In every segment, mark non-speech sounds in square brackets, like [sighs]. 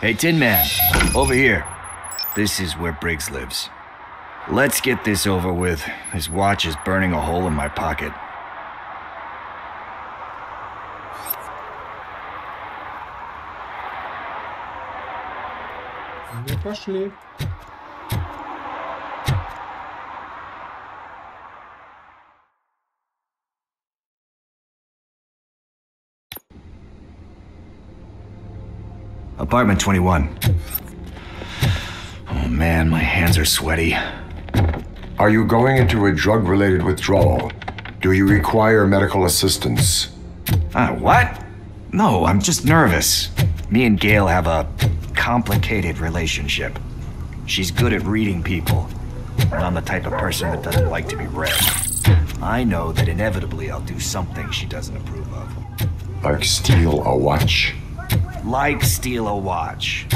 Hey, Tin Man, over here. This is where Briggs lives. Let's get this over with. His watch is burning a hole in my pocket. Ну, пошли. Apartment 21. Oh man, my hands are sweaty. Are you going into a drug related withdrawal? Do you require medical assistance? Ah, what? No, I'm just nervous. Me and Gail have a complicated relationship. She's good at reading people, and I'm the type of person that doesn't like to be read. I know that inevitably I'll do something she doesn't approve of. Like steal a watch? Like steal a watch.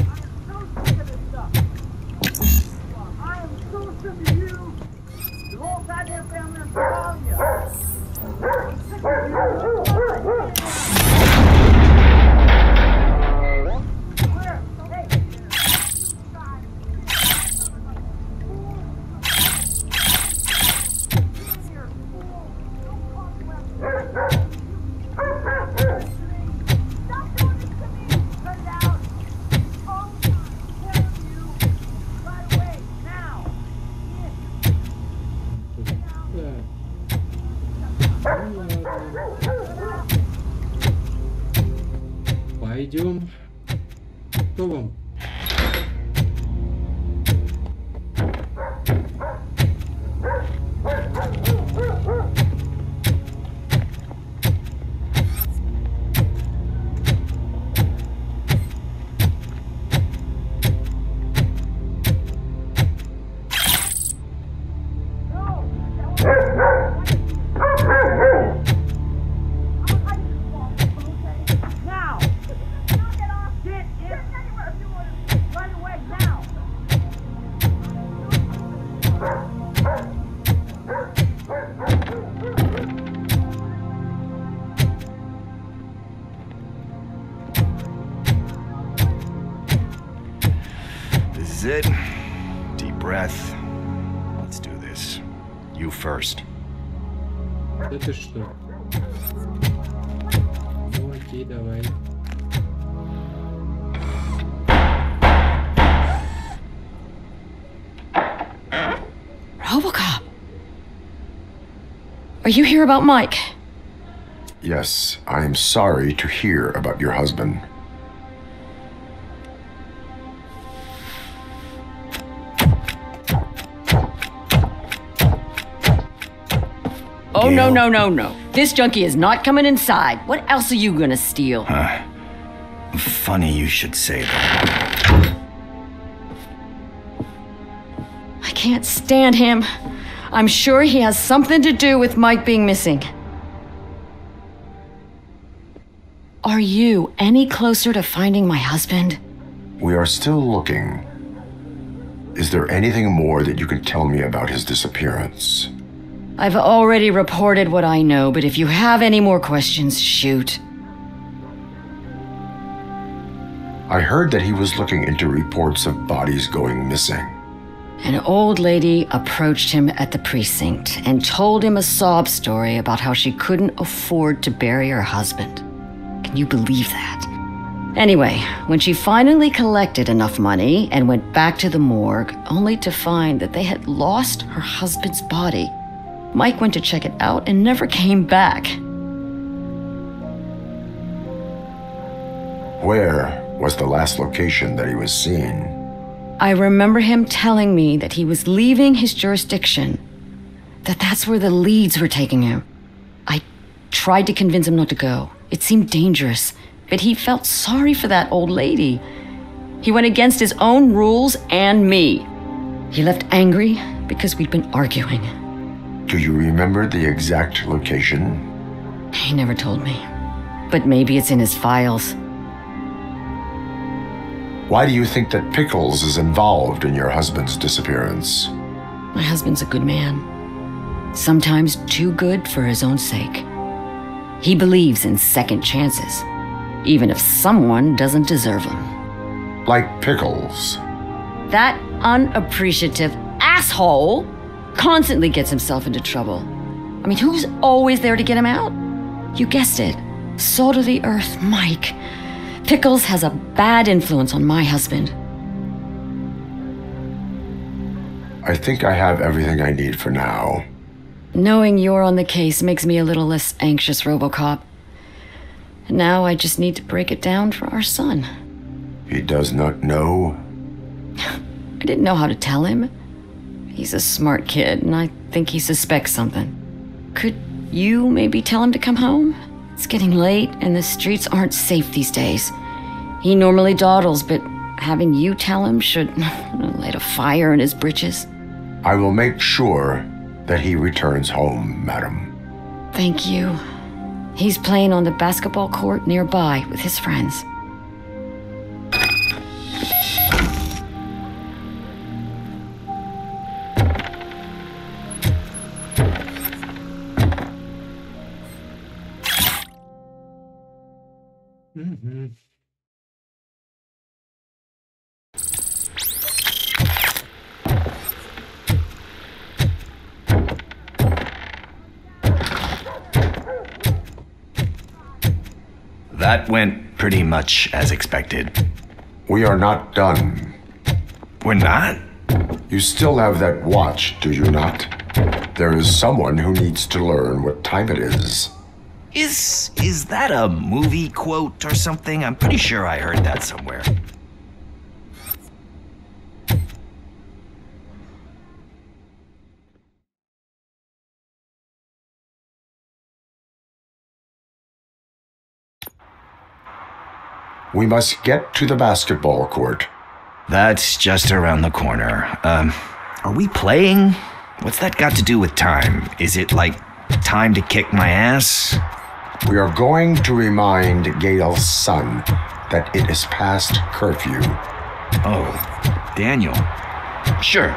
You first. Это что? Ну окей, давай. Robocop. Are you here about Mike? Yes, I am sorry to hear about your husband. Oh, no, Gail. no, no, no. This junkie is not coming inside. What else are you gonna steal? Huh. Funny you should say that. I can't stand him. I'm sure he has something to do with Mike being missing. Are you any closer to finding my husband? We are still looking. Is there anything more that you can tell me about his disappearance? I've already reported what I know, but if you have any more questions, shoot. I heard that he was looking into reports of bodies going missing. An old lady approached him at the precinct and told him a sob story about how she couldn't afford to bury her husband. Can you believe that? Anyway, when she finally collected enough money and went back to the morgue, only to find that they had lost her husband's body, Mike went to check it out and never came back. Where was the last location that he was seen? I remember him telling me that he was leaving his jurisdiction, that that's where the leads were taking him. I tried to convince him not to go. It seemed dangerous, but he felt sorry for that old lady. He went against his own rules and me. He left angry because we'd been arguing. Do you remember the exact location? He never told me. But maybe it's in his files. Why do you think that Pickles is involved in your husband's disappearance? My husband's a good man. Sometimes too good for his own sake. He believes in second chances, even if someone doesn't deserve them. Like pickles. That unappreciative asshole constantly gets himself into trouble. I mean, who's always there to get him out? You guessed it. Salt of the earth, Mike. Pickles has a bad influence on my husband. I think I have everything I need for now. Knowing you're on the case makes me a little less anxious, Robocop. And now I just need to break it down for our son. He does not know. [laughs] I didn't know how to tell him. He's a smart kid, and I think he suspects something. Could you maybe tell him to come home? It's getting late, and the streets aren't safe these days. He normally dawdles, but having you tell him should [laughs] light a fire in his britches. I will make sure that he returns home, madam. Thank you. He's playing on the basketball court nearby with his friends. Mhm. That went pretty much as expected. We are not done. We're not? You still have that watch, do you not? There is someone who needs to learn what time it is. Is is that a movie quote or something? I'm pretty sure I heard that somewhere. We must get to the basketball court. That's just around the corner. Um, are we playing? What's that got to do with time? Is it like time to kick my ass? We are going to remind Gail's son that it is past curfew. Oh, Daniel. Sure.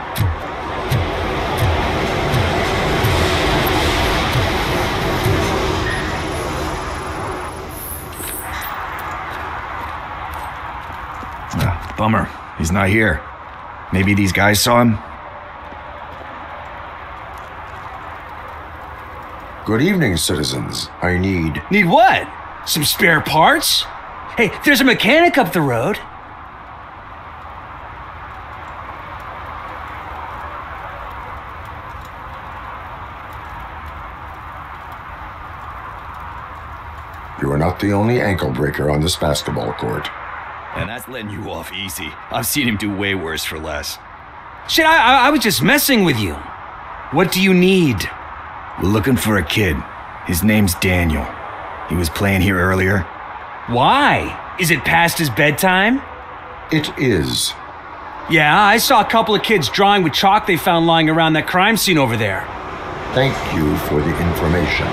Ah, bummer. He's not here. Maybe these guys saw him? Good evening, citizens. I need. Need what? Some spare parts? Hey, there's a mechanic up the road. You are not the only ankle breaker on this basketball court. And that's letting you off easy. I've seen him do way worse for less. Shit, I, I, I was just messing with you. What do you need? We're looking for a kid. His name's Daniel. He was playing here earlier. Why? Is it past his bedtime? It is. Yeah, I saw a couple of kids drawing with chalk they found lying around that crime scene over there. Thank you for the information.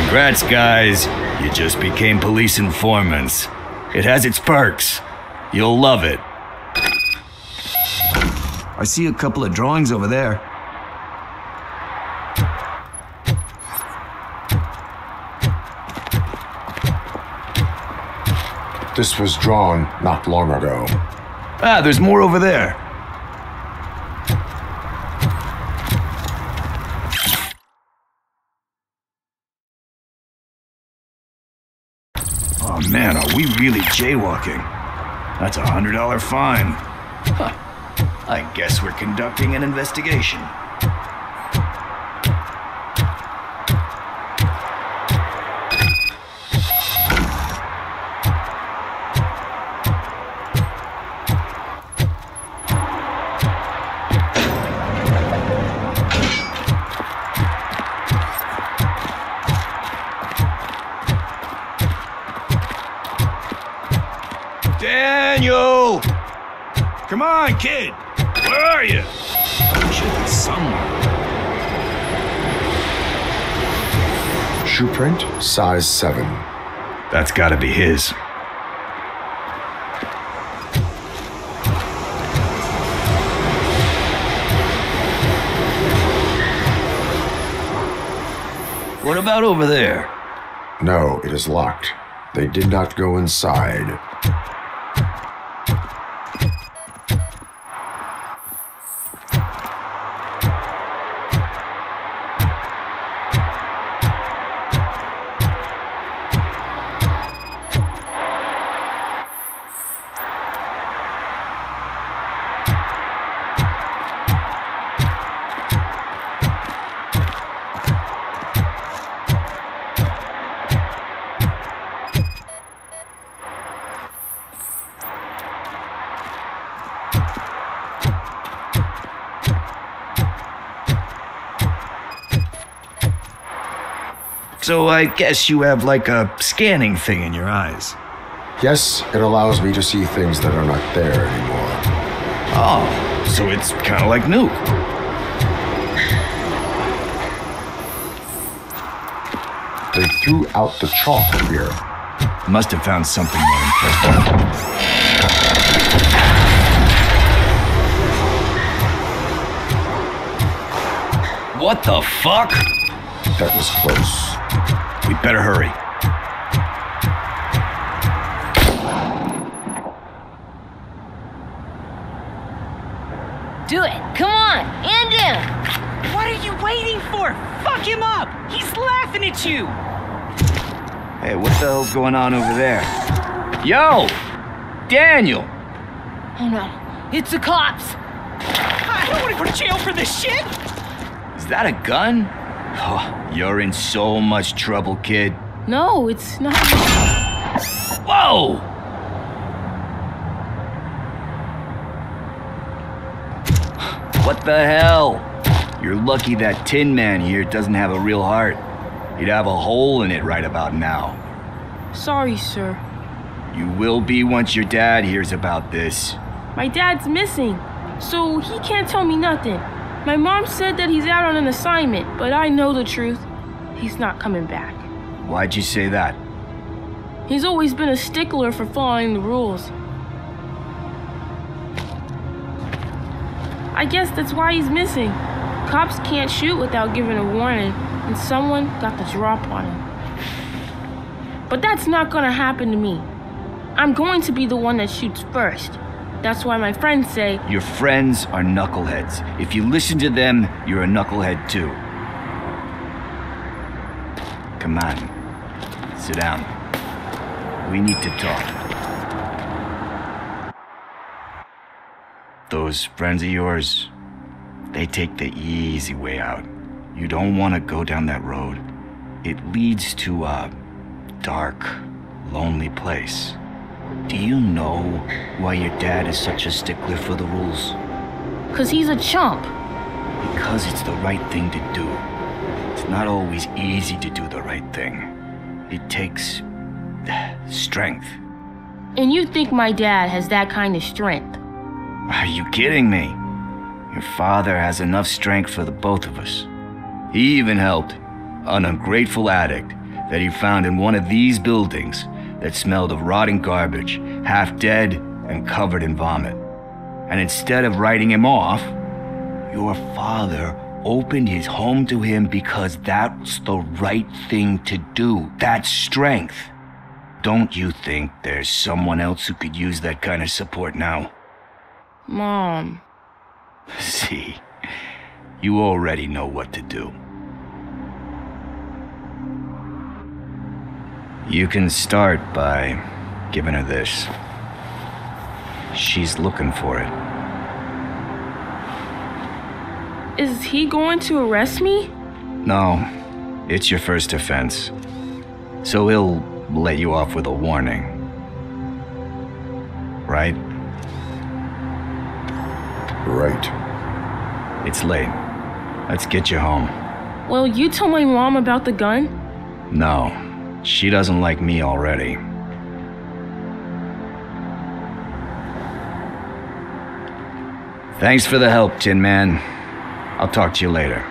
Congrats, guys. You just became police informants. It has its perks. You'll love it. I see a couple of drawings over there. This was drawn not long ago. Ah, there's more over there. Oh man, are we really jaywalking? That's a hundred dollar fine. Huh. I guess we're conducting an investigation. Come on, kid! Where are you? Should be somewhere. Shoe print, size 7. That's gotta be his. What about over there? No, it is locked. They did not go inside. So I guess you have like a scanning thing in your eyes. Yes, it allows me to see things that are not there anymore. Oh, so it's kind of like Nuke. They threw out the chalk here. Must have found something more interesting. What the fuck? That was close. We better hurry. Do it. Come on. And him. What are you waiting for? Fuck him up! He's laughing at you! Hey, what the hell's going on over there? Yo! Daniel! Oh no. It's the cops. I don't want to go to jail for this shit! Is that a gun? Oh, you're in so much trouble, kid. No, it's not. Whoa! What the hell? You're lucky that Tin Man here doesn't have a real heart. He'd have a hole in it right about now. Sorry, sir. You will be once your dad hears about this. My dad's missing, so he can't tell me nothing. My mom said that he's out on an assignment, but I know the truth. He's not coming back. Why'd you say that? He's always been a stickler for following the rules. I guess that's why he's missing. Cops can't shoot without giving a warning, and someone got the drop on him. But that's not gonna happen to me. I'm going to be the one that shoots first. That's why my friends say, Your friends are knuckleheads. If you listen to them, you're a knucklehead too. Come on. Sit down. We need to talk. Those friends of yours, they take the easy way out. You don't want to go down that road. It leads to a dark, lonely place. Do you know why your dad is such a stickler for the rules? cause he's a chump. Because it's the right thing to do. It's not always easy to do the right thing. It takes [sighs] strength. And you think my dad has that kind of strength. Are you kidding me? Your father has enough strength for the both of us. He even helped an ungrateful addict that he found in one of these buildings that smelled of rotting garbage, half dead and covered in vomit. And instead of writing him off, your father opened his home to him because that's the right thing to do. That's strength. Don't you think there's someone else who could use that kind of support now? Mom. [laughs] See, you already know what to do. You can start by giving her this. She's looking for it. Is he going to arrest me? No, it's your first offense. So he'll let you off with a warning. Right? Right. It's late. Let's get you home. Well, you tell my mom about the gun? No, she doesn't like me already. Thanks for the help, Tin Man. I'll talk to you later.